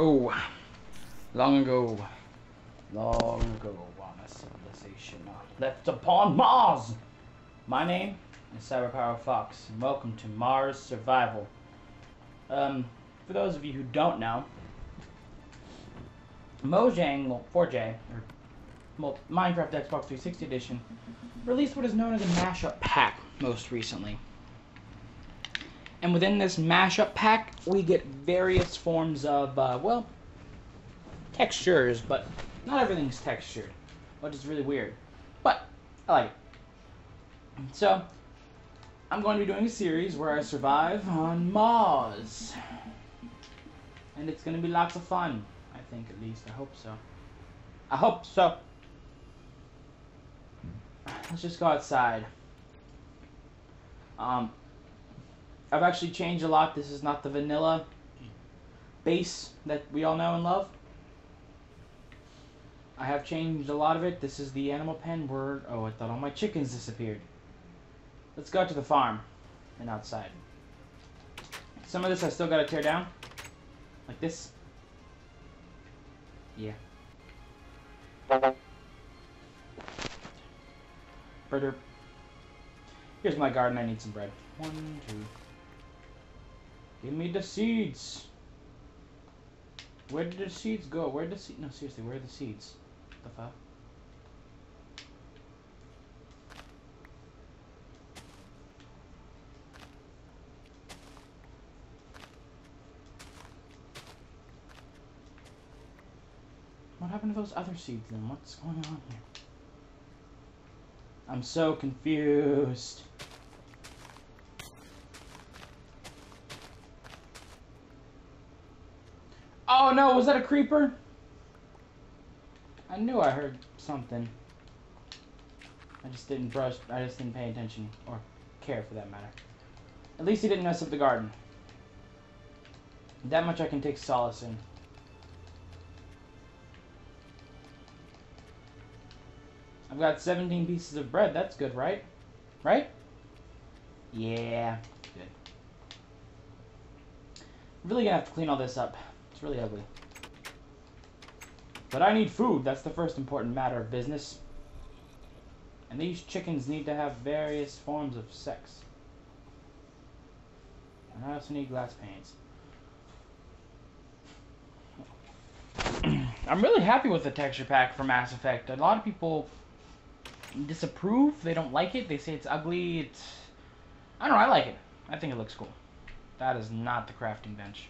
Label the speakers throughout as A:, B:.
A: Oh, long ago, long ago on a civilization left upon Mars. My name is CyberPyroFox, and welcome to Mars Survival. Um, for those of you who don't know, Mojang, well, 4J, or well, Minecraft Xbox 360 Edition, released what is known as a mashup pack most recently. And within this mashup pack, we get various forms of, uh, well, textures, but not everything's textured, which is really weird. But I like it. So, I'm going to be doing a series where I survive on Mars. And it's going to be lots of fun. I think, at least. I hope so. I hope so. Let's just go outside. Um, I've actually changed a lot. This is not the vanilla base that we all know and love. I have changed a lot of it. This is the animal pen where... Oh, I thought all my chickens disappeared. Let's go to the farm and outside. Some of this I still got to tear down. Like this. Yeah. Further. Here's my garden. I need some bread. One, two. Give me the seeds. Where did the seeds go? Where did the seeds? No, seriously, where are the seeds? The fuck? What happened to those other seeds then? What's going on here? I'm so confused. Oh no, was that a creeper? I knew I heard something. I just didn't brush, I just didn't pay attention, or care for that matter. At least he didn't mess up the garden. That much I can take solace in. I've got 17 pieces of bread, that's good, right? Right? Yeah, good. I'm really gonna have to clean all this up. It's really ugly. But I need food. That's the first important matter of business. And these chickens need to have various forms of sex. And I also need glass panes. I'm really happy with the texture pack for Mass Effect. A lot of people disapprove. They don't like it. They say it's ugly. It's... I don't know. I like it. I think it looks cool. That is not the crafting bench.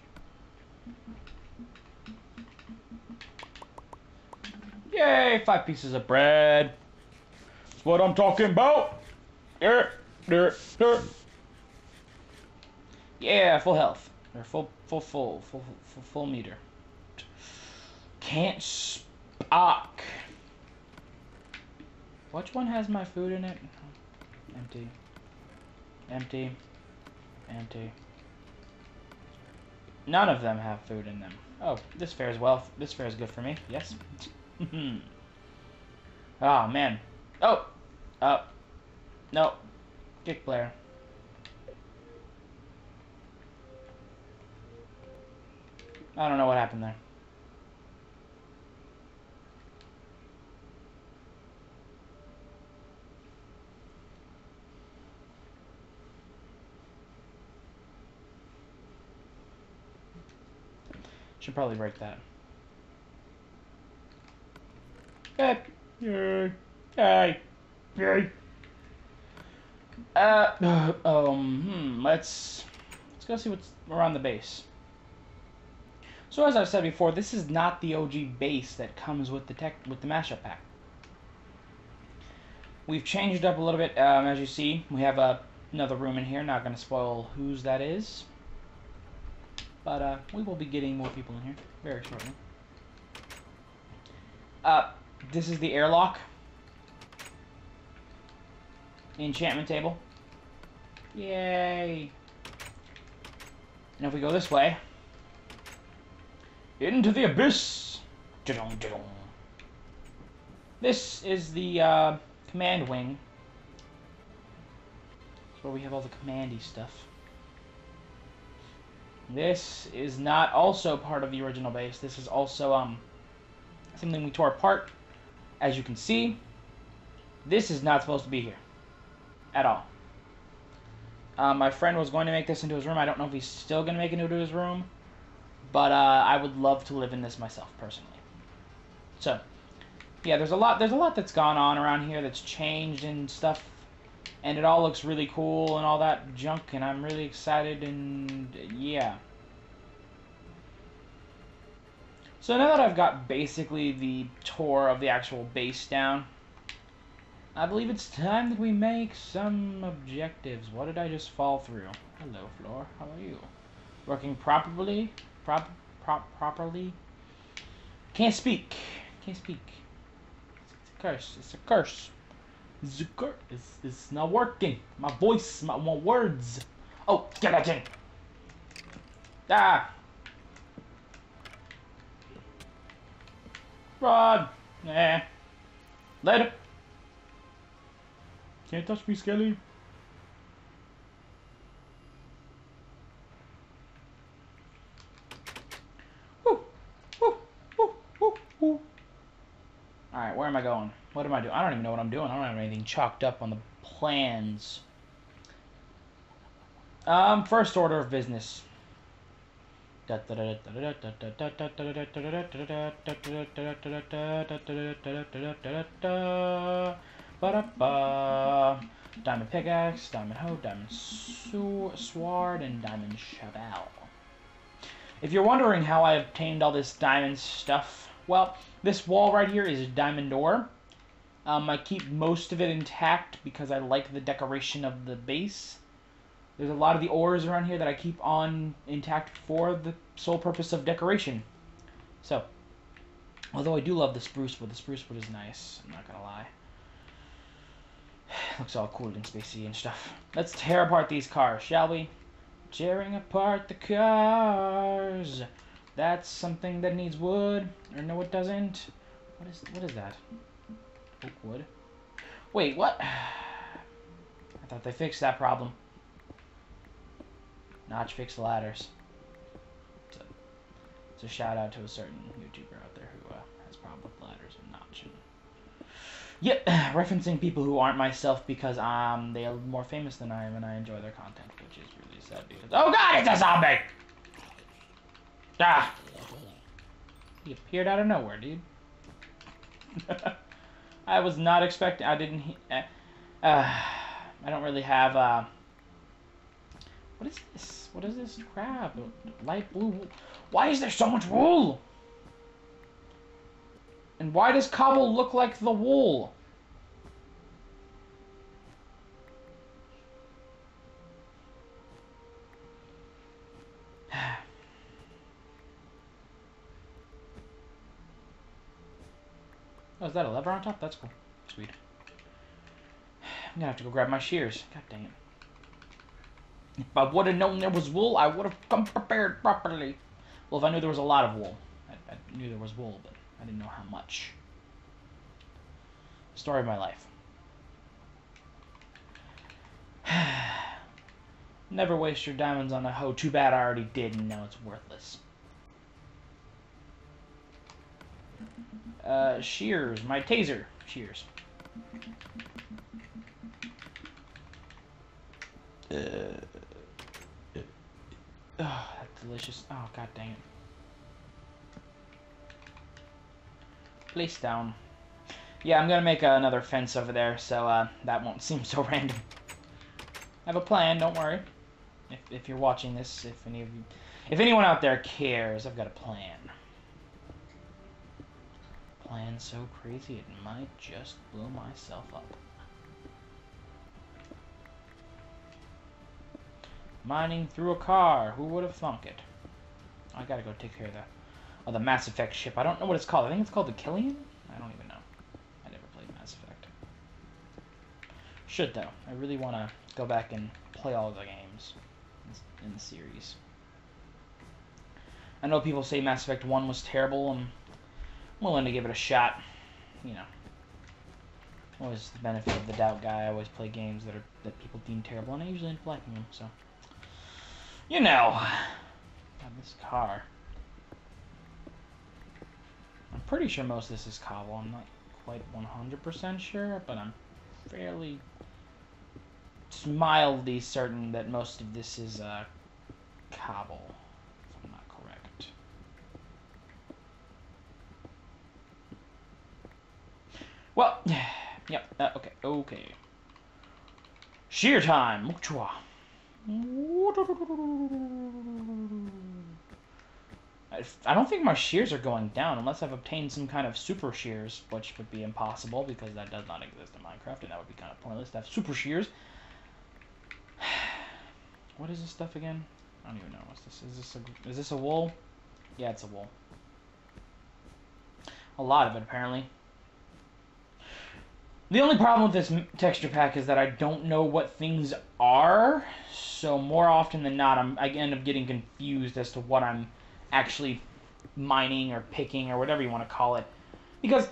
A: Yay, five pieces of bread. That's what I'm talking about. There, there, there. Yeah, full health. Or full, full, full, full, full, full meter. Can't spark. Which one has my food in it? Empty. Empty. Empty. None of them have food in them. Oh, this fares well. This fares good for me. Yes. oh, man. Oh! Oh. No. Kick Blair. I don't know what happened there. Should probably break that. Yay. Yay. Yay. Uh, um, hmm, let's, let's go see what's around the base. So as I've said before, this is not the OG base that comes with the tech, with the mashup pack. We've changed up a little bit, um, as you see. We have uh, another room in here, not going to spoil whose that is. But uh, we will be getting more people in here very shortly. Uh, this is the airlock. The enchantment table. Yay! And if we go this way, into the abyss. This is the uh, command wing. That's where we have all the commandy stuff. This is not also part of the original base. This is also um something we tore apart. As you can see, this is not supposed to be here at all. Uh, my friend was going to make this into his room. I don't know if he's still going to make it into his room, but uh, I would love to live in this myself personally. So, yeah, there's a lot. There's a lot that's gone on around here that's changed and stuff, and it all looks really cool and all that junk. And I'm really excited and yeah. So now that I've got basically the tour of the actual base down, I believe it's time that we make some objectives. What did I just fall through? Hello, Floor. How are you? Working properly? Prop, prop, properly? Can't speak. Can't speak. It's a curse. It's a curse. Curse. It's, it's not working. My voice, my, my words. Oh, get that thing. Ah. Rod. Nah. It. Can't touch me, Skelly. Where am I going? What am I doing? I don't even know what I'm doing. I don't have anything chalked up on the plans. Um, first order of business. Diamond pickaxe, diamond hoe, diamond sword, and diamond shovel. If you're wondering how I obtained all this diamond stuff, well, this wall right here is diamond ore. Um, I keep most of it intact because I like the decoration of the base. There's a lot of the ores around here that I keep on intact for the sole purpose of decoration. So, although I do love the spruce wood, the spruce wood is nice, I'm not gonna lie. Looks all cool and spacey and stuff. Let's tear apart these cars, shall we? Tearing apart the cars. That's something that needs wood. Or no, it doesn't. What is what is that? Oak wood. Wait, what? I thought they fixed that problem. Notch fixed ladders. So, it's a shout out to a certain YouTuber out there who uh, has problems with ladders and Notch. And Yep, referencing people who aren't myself because um they are more famous than I am and I enjoy their content, which is really sad because oh god, it's a zombie! Ah, he appeared out of nowhere, dude. I was not expecting. I didn't. Uh, uh, I don't really have. Uh, what is this? What is this crap? Light blue. Why is there so much wool? And why does cobble look like the wool? Is that a lever on top? That's cool. Sweet. I'm gonna have to go grab my shears. God dang it. If I would have known there was wool, I would have come prepared properly. Well, if I knew there was a lot of wool. I, I knew there was wool, but I didn't know how much. Story of my life. Never waste your diamonds on a hoe. Too bad I already did, and now it's worthless. Uh, shears. My taser. Shears. Uh, oh, that's delicious. Oh, god dang it. Place down. Yeah, I'm gonna make uh, another fence over there, so uh, that won't seem so random. I have a plan, don't worry. If, if you're watching this, if any of you, if anyone out there cares, I've got a plan. Plan so crazy it might just blow myself up. Mining through a car. Who would have thunk it? I gotta go take care of the, of the Mass Effect ship. I don't know what it's called. I think it's called the Killian? I don't even know. I never played Mass Effect. Should, though. I really want to go back and play all the games in the series. I know people say Mass Effect 1 was terrible. I'm willing to give it a shot. You know. Always the benefit of the doubt guy. I always play games that are that people deem terrible, and I usually end up liking them, so... You know. This car. I'm pretty sure most of this is cobble. I'm not quite 100% sure, but I'm fairly mildly certain that most of this is uh, cobble, if I'm not correct. Well, yep, uh, okay, okay. Shear time! I don't think my shears are going down unless I've obtained some kind of super shears, which would be impossible because that does not exist in Minecraft, and that would be kind of pointless to have super shears. What is this stuff again? I don't even know. What's this? Is this a, is this a wool? Yeah, it's a wool. A lot of it, apparently. The only problem with this texture pack is that I don't know what things are, so more often than not, I'm, I end up getting confused as to what I'm actually mining or picking or whatever you want to call it. Because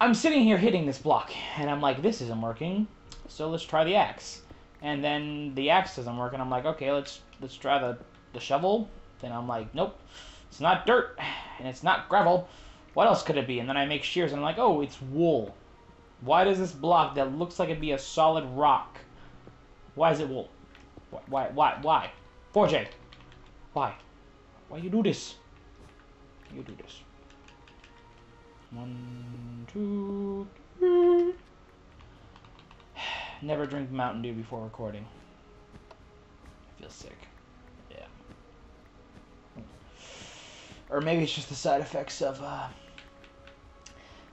A: I'm sitting here hitting this block, and I'm like, this isn't working, so let's try the axe and then the axe doesn't work, and I'm like, okay, let's let's try the the shovel. Then I'm like, nope, it's not dirt, and it's not gravel. What else could it be? And then I make shears, and I'm like, oh, it's wool. Why does this block that looks like it'd be a solid rock? Why is it wool? Why? Why? Why? 4J. Why? Why you do this? You do this. One, two, three. Never drink Mountain Dew before recording. I feel sick. Yeah. Or maybe it's just the side effects of uh,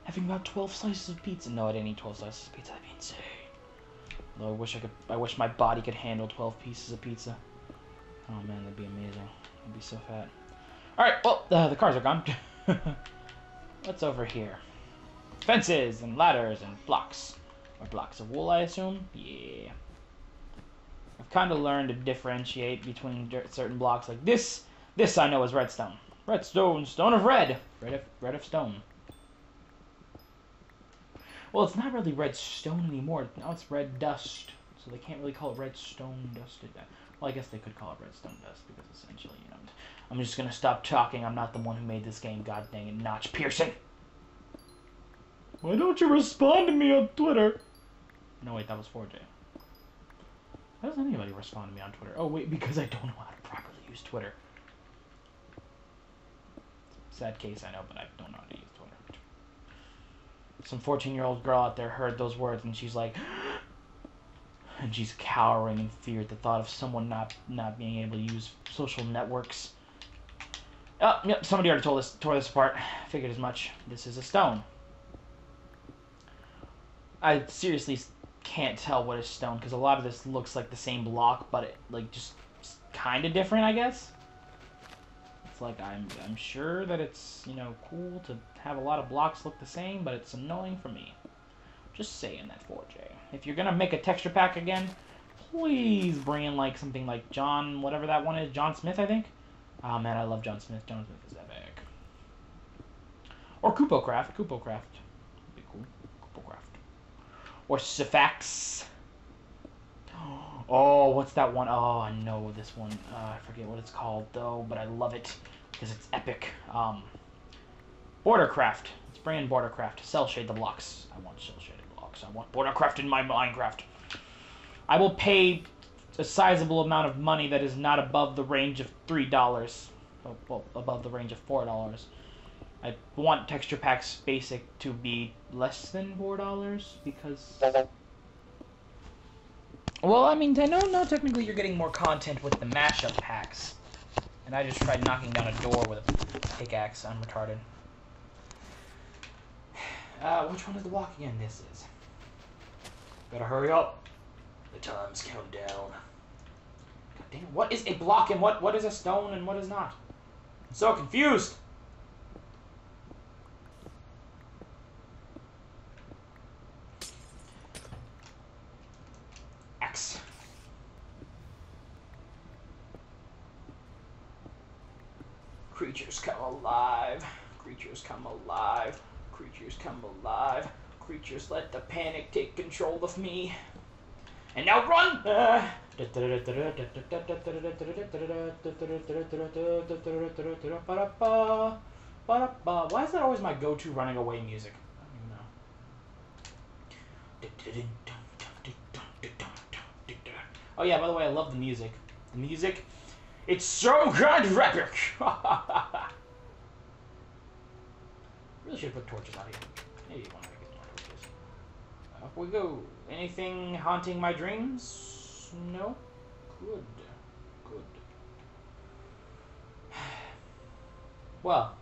A: having about 12 slices of pizza. No, I didn't eat 12 slices of pizza. That'd be insane. Though I wish I could. I wish my body could handle 12 pieces of pizza. Oh man, that'd be amazing. I'd be so fat. All right. Well, uh, the cars are gone. What's over here? Fences and ladders and blocks Or blocks of wool, I assume? Yeah. I've kind of learned to differentiate between certain blocks. Like this, this I know is redstone. Redstone, stone of red. Red of, red of stone. Well, it's not really redstone anymore. Now it's red dust. So they can't really call it redstone dusted. Well, I guess they could call it redstone dust because essentially, you know, I'm just gonna stop talking. I'm not the one who made this game. God dang it, Notch Persson. Why don't you respond to me on Twitter? No, wait, that was 4J. Why doesn't anybody respond to me on Twitter? Oh, wait, because I don't know how to properly use Twitter. Sad case, I know, but I don't know how to use. Some 14-year-old girl out there heard those words, and she's like... and she's cowering in fear at the thought of someone not not being able to use social networks. Oh, yep, somebody already told us, tore this apart. Figured as much. This is a stone. I seriously can't tell what is stone because a lot of this looks like the same block, but it like just kind of different, I guess. Like I'm I'm sure that it's you know cool to have a lot of blocks look the same, but it's annoying for me. Just saying that 4J. If you're gonna make a texture pack again, please bring in like something like John, whatever that one is, John Smith, I think. Oh man, I love John Smith. John Smith is epic. Or KupoCraft. KupoCraft or Sphax. Oh, what's that one? Oh, I know this one. Uh, I forget what it's called though, but I love it because it's epic. Um, Bordercraft. Let's bring Bordercraft. Cell shade the blocks. I want cell shaded blocks. I want Bordercraft in my Minecraft. I will pay a sizable amount of money that is not above the range of three dollars. Well, above the range of four dollars. I want texture packs basic to be less than four dollars because. Well, I mean, I know now technically you're getting more content with the mashup packs, and I just tried knocking down a door with a pickaxe. I'm retarded. Uh, which one is the walk again? This is. Better hurry up. The time's count down. God damn! What is a block and what what is a stone and what is not? I'm so confused. Creatures come alive. Creatures come alive. Creatures come alive. Creatures let the panic take control of me. And now run! Why is that always my go-to running away music? Oh yeah, by the way, I love the music. The music, it's so of epic. really should put torches out here. Maybe more torches. Up we go. Anything haunting my dreams? No. Good. Good. Well.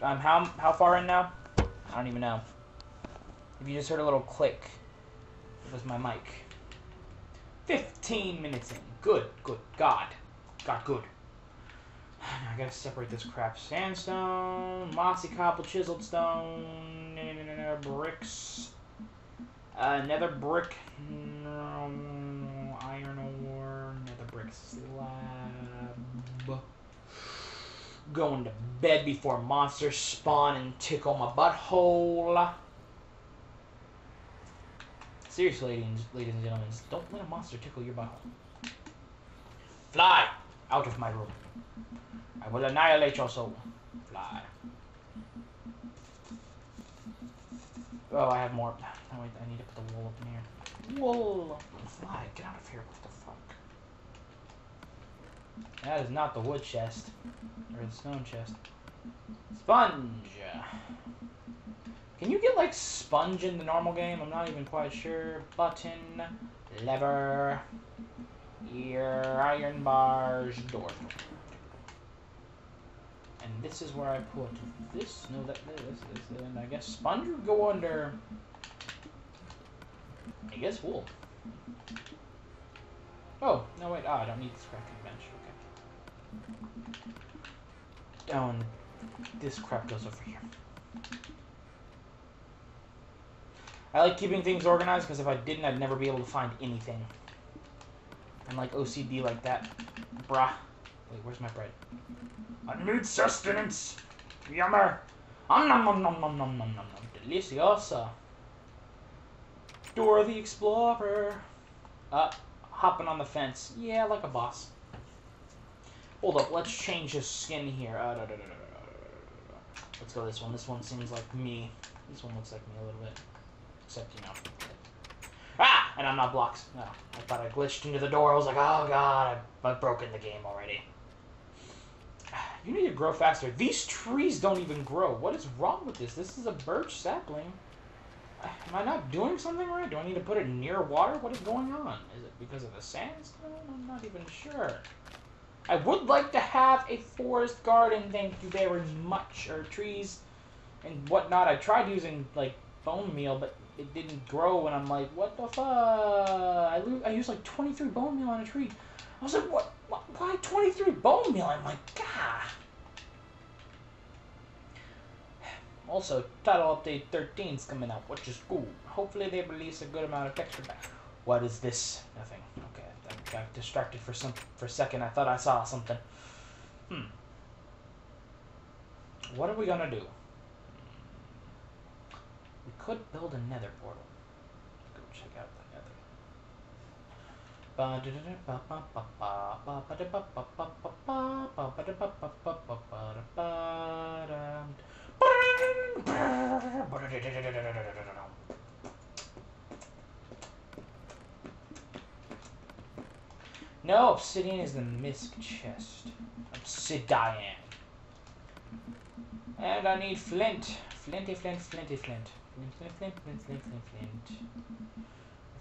A: I'm how how far in now? I don't even know. If you just heard a little click, it was my mic. 15 minutes in. Good, good. God. God, good. I gotta separate this crap. Sandstone, mossy cobble, chiseled stone, bricks, uh, nether brick, iron ore, nether brick slab. Going to bed before monsters spawn and tickle my butthole. Seriously, ladies, ladies and gentlemen, don't let a monster tickle your butthole. Fly out of my room. I will annihilate your soul. Fly. Oh, I have more. Oh, wait, I need to put the wool up in here. Wool! Fly, get out of here. What the fuck? That is not the wood chest. Or the stone chest. Sponge! Can you get, like, sponge in the normal game? I'm not even quite sure. Button, lever, ear, iron bars, door. And this is where I put this. No, that this, is. and I guess sponge would go under. I guess wool. Oh no, wait. Ah, I don't need crafting bench. Okay. Down. This crap goes over here. I like keeping things organized because if I didn't, I'd never be able to find anything. And like OCD like that, bruh. Wait, where's my bread? I need sustenance. Yummer. Om nom nom nom nom nom nom nom nom. Deliciosa. Dora the Explorer. Uh, hopping on the fence. Yeah, like a boss. Hold up, let's change his skin here. Uh, da, da, da, let's go this one. This one seems like me. This one looks like me a little bit. Except, you know. Ah! And I'm not blocked. No. I thought I glitched into the door. I was like, oh god, I've, I've broken the game already. You need to grow faster. These trees don't even grow. What is wrong with this? This is a birch sapling. Am I not doing something right? Do I need to put it near water? What is going on? Is it because of the sandstone? I'm not even sure. I would like to have a forest garden, thank you very much, or trees and whatnot. I tried using, like, bone meal, but it didn't grow, and I'm like, what the fuck? I, I used, like, 23 bone meal on a tree. I was like, what? Why 23 bone meal? I'm like, God. Also, title update 13 is coming out, which is cool. Hopefully they release a good amount of texture back. What is this? Nothing. Okay, I got distracted for some for a second. I thought I saw something. Hmm. What are we gonna do? We could build a nether portal. Go check out the nether. No, obsidian is the misc chest. Obsidian. And I need flint. Flinty, flint, flinty, flint. Flint, flint, flint, flint, flint, flint.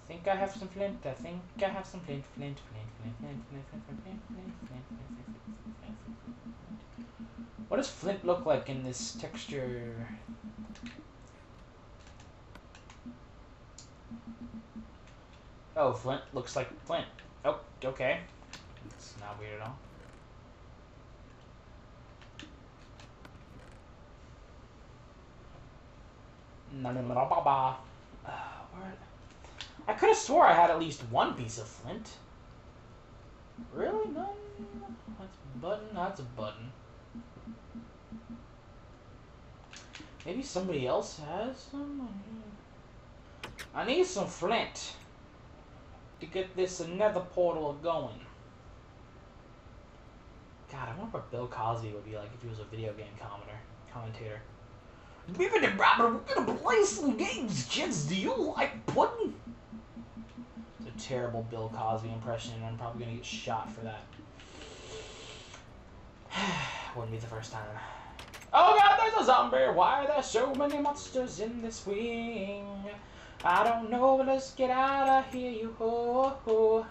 A: I think I have some flint. I think I have some flint, flint, flint, flint, flint, flint, flint, flint, flint, flint, flint, flint, flint, flint, flint. What does flint look like in this texture? Oh, flint looks like flint. Oh, okay. It's not weird at all. Uh, where? I could have swore I had at least one piece of flint. Really? None? That's a button. That's a button. Maybe somebody else has some? I need some flint. to get this nether portal going. God, I wonder what Bill Cosby would be like if he was a video game commentator. Commentator. Rabbit, we're gonna play some games, kids. Do you like pudding? Terrible Bill Cosby impression, and I'm probably gonna get shot for that. Wouldn't be the first time. Oh god, there's a zombie! Why are there so many monsters in this wing? I don't know, but let's get out of here, you ho ho.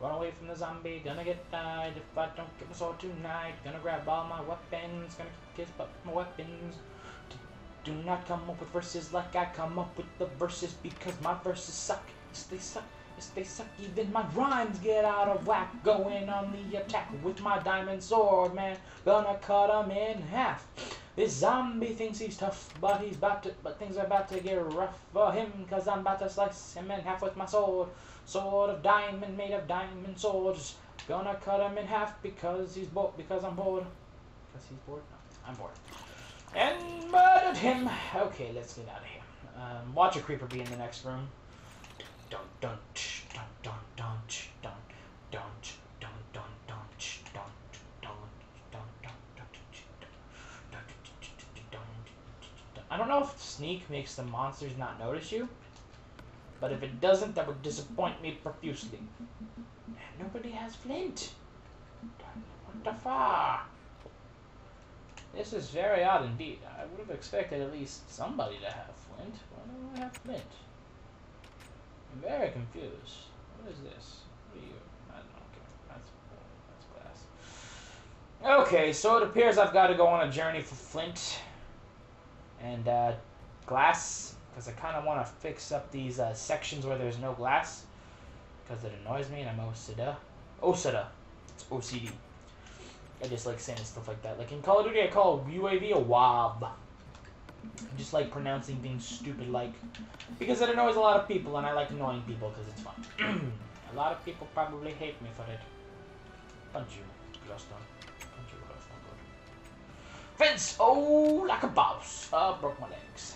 A: Run away from the zombie, gonna get died if I don't get my sword tonight. Gonna grab all my weapons, gonna kiss but my weapons. Do not come up with verses like I come up with the verses because my verses suck. Yes, they suck. Yes, they suck. Even my rhymes get out of whack. Going on the attack with my diamond sword, man. Gonna cut him in half. This zombie thinks he's tough, but he's about to, but things are about to get rough for him, cause I'm about to slice him in half with my sword. Sword of diamond made of diamond swords. Gonna cut him in half because he's bored, because I'm bored. Because he's bored? No, I'm bored. And murdered him. Okay, let's get out of here. Um, watch a creeper be in the next room. I don't know if sneak makes the monsters not notice you, but if it doesn't, that would disappoint me profusely. Nobody has flint. What the fuck? This is very odd indeed. I would have expected at least somebody to have flint. Why don't I have flint? Very confused. What is this? What are you? I don't. Okay, that's that's glass. Okay, so it appears I've got to go on a journey for flint and uh, glass because I kind of want to fix up these uh, sections where there's no glass because it annoys me and I'm OCD. OCD. It's OCD. I just like saying stuff like that. Like in Call of Duty, I call UAV a WAB. Just like pronouncing things stupid like because it annoys a lot of people and I like annoying people because it's fun. a lot of people probably hate me for it. Punch you, Gluston. Punch you, Gluston. Good. Fence! Oh, like a boss. Uh, broke my legs.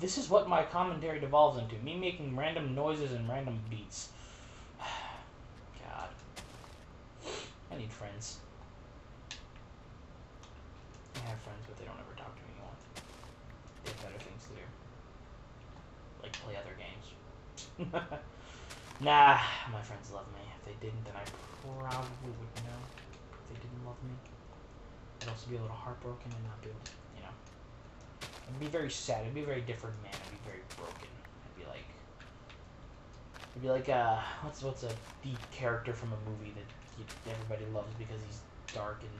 A: This is what my commentary devolves into. Me making random noises and random beats. God. I need friends. I have friends, but they don't ever talk to me anymore. They have better things to do. Like play other games. nah, my friends love me. If they didn't, then I probably would know. If they didn't love me. I'd also be a little heartbroken and not be able to you know. I'd be very sad. I'd be a very different man. I'd be very broken. I'd be like, uh, what's what's a deep character from a movie that you, everybody loves because he's dark and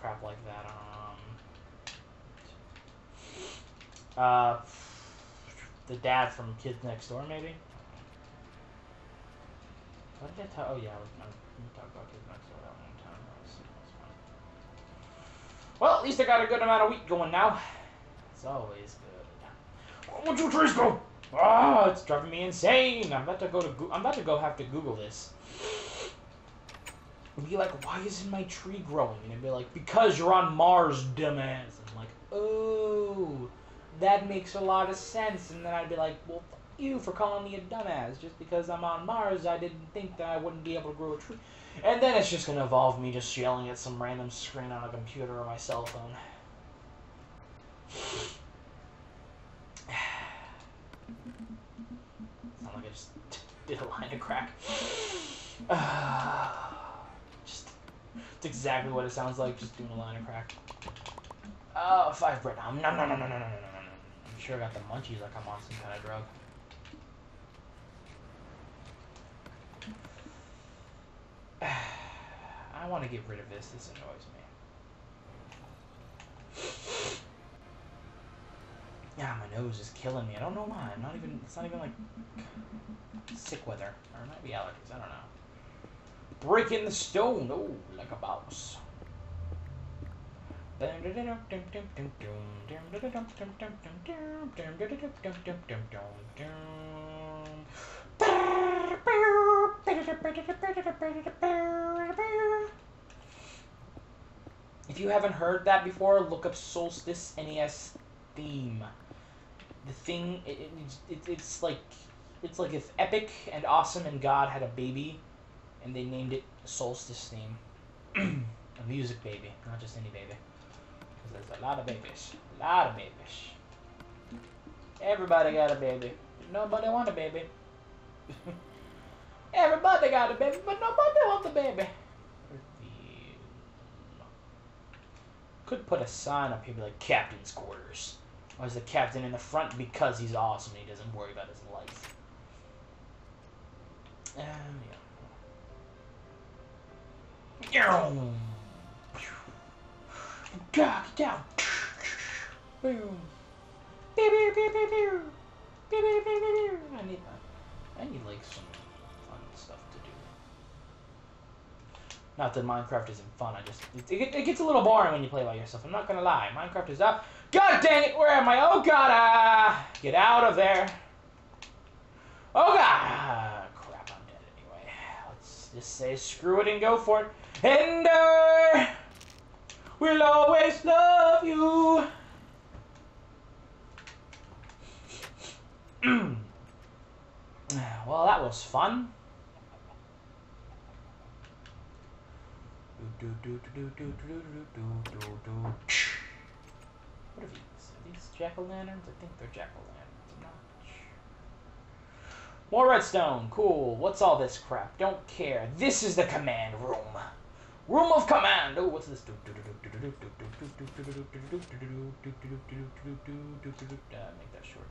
A: crap like that. Um, uh, the dad from Kids Next Door, maybe. What did I? Oh yeah, I was talk about Kids Next Door that one time. That was, that was fun. Well, at least I got a good amount of wheat going now. It's always good. One, two, three, go! Oh, it's driving me insane. I'm about to go to. Go I'm about to go have to Google this. And be like, why isn't my tree growing? And it'd be like, because you're on Mars, dumbass. I'm like, oh, that makes a lot of sense. And then I'd be like, well, you for calling me a dumbass. Just because I'm on Mars, I didn't think that I wouldn't be able to grow a tree. And then it's just gonna involve me just yelling at some random screen on a computer or my cell phone. Sound like I just did a line of crack. just, it's exactly what it sounds like, just doing a line of crack. Oh, five bread. Nom, nom, nom, nom, nom, nom, nom, nom. I'm sure I got the munchies like I'm on some kind of drug. I want to get rid of this. This annoys me. Yeah, my nose is killing me. I don't know why. I'm not even. It's not even like sick weather, or it might be allergies. I don't know. Breaking the stone. Oh, like a boss. If you haven't heard that before, look up Solstice NES theme. The thing, it, it, it, it's like, it's like if Epic and Awesome and God had a baby, and they named it Solstice theme. a music baby, not just any baby. Because there's a lot of babies. A lot of babies. Everybody got a baby. Nobody want a baby. Everybody got a baby, but nobody wants a baby. Could put a sign up here, be like captain's quarters. Is the captain in the front because he's awesome and he doesn't worry about his life. Um, yeah. God, get down. Boom. I need, I need like some fun stuff to do. Not that Minecraft isn't fun. I just it, it, it gets a little boring when you play by yourself. I'm not gonna lie. Minecraft is up. God dang it! Where am I? Oh God! Ah, get out of there. Oh God! Ah, crap! I'm dead anyway. Let's just say screw it and go for it. Uh, we'll always love you. well, that was fun. What are these? Are these jack-o'-lanterns? I think they're jack-o'-lanterns. I'm not sure. More redstone. Cool. What's all this crap? Don't care. This is the command room. Room of command. Oh, what's this? Uh, make that short.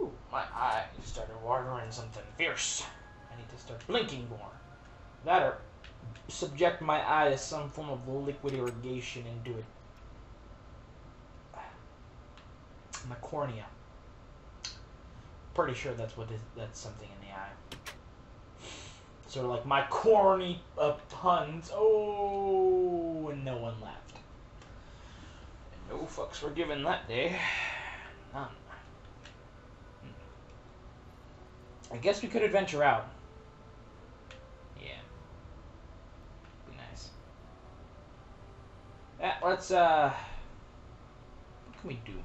A: Ooh, my eyes started watering something fierce. I need to start blinking more. That or subject my eye to some form of liquid irrigation and do it. My cornea. Pretty sure that's what is, that's something in the eye. Sort of like my corny uh, puns. Oh, and no one laughed. And no fucks were given that day. None. I guess we could adventure out. Yeah. Be nice. Yeah, let's, uh... What can we do?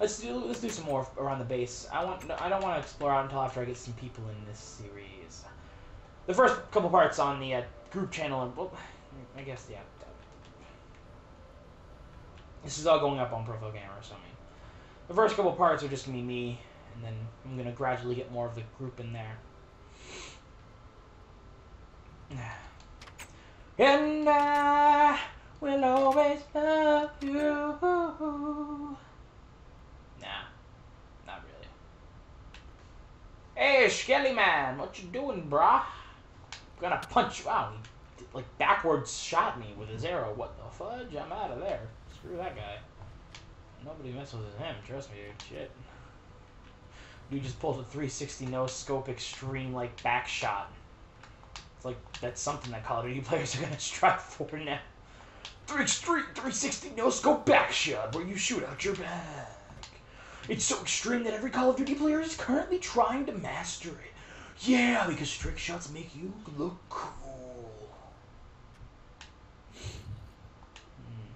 A: Let's do let's do some more around the base. I want I don't want to explore out until after I get some people in this series. The first couple parts on the uh, group channel, and well, I guess yeah. This is all going up on Profail Gamer, so I mean, the first couple parts are just gonna be me and then I'm to gradually get more of the group in there. And I will always love you. Nah, not really. Hey, Skelly Man, what you doing, brah? I'm gonna punch you out. He, like, backwards shot me with his arrow. What the fudge? I'm out of there. Screw that guy. Nobody messes with him, trust me, dude. Shit. You just pulled a 360 no scope extreme like back shot. It's like that's something that Call of Duty players are gonna strive for now. 360 no scope back shot where you shoot out your back. It's so extreme that every Call of Duty player is currently trying to master it. Yeah, because trick shots make you look cool. Hmm.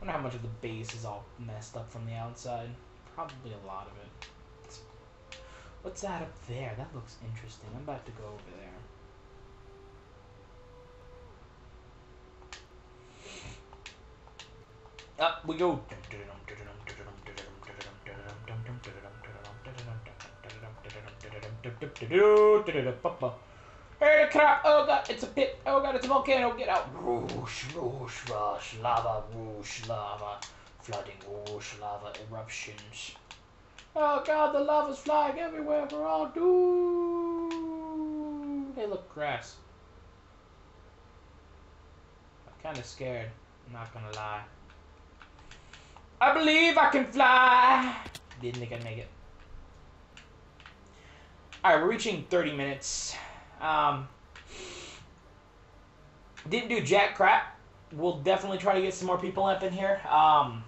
A: wonder how much of the base is all messed up from the outside. Probably a lot of it. What's that up there? That looks interesting. I'm about to go over there. Up we go. Hey, the crap! Oh god, it's a pit! Oh god, it's a volcano! Get out! Whoosh, whoosh, lava, whoosh, lava, flooding, whoosh, lava, eruptions. Oh god, the lava's flying everywhere! We're all doomed! Hey, look, grass. I'm kind of scared. I'm not gonna lie. I believe I can fly! Didn't think I'd make it. Alright, we're reaching 30 minutes. Um, didn't do jack crap. We'll definitely try to get some more people up in here. Um,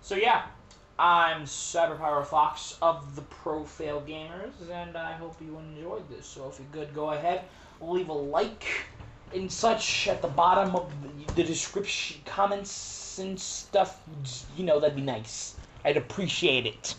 A: so yeah,
B: I'm CyberPyroFox of the Pro Fail Gamers, and I hope you enjoyed this. So if you could, go ahead, leave a like and such at the bottom of the description, comments and stuff. You know, that'd be nice. I'd appreciate it.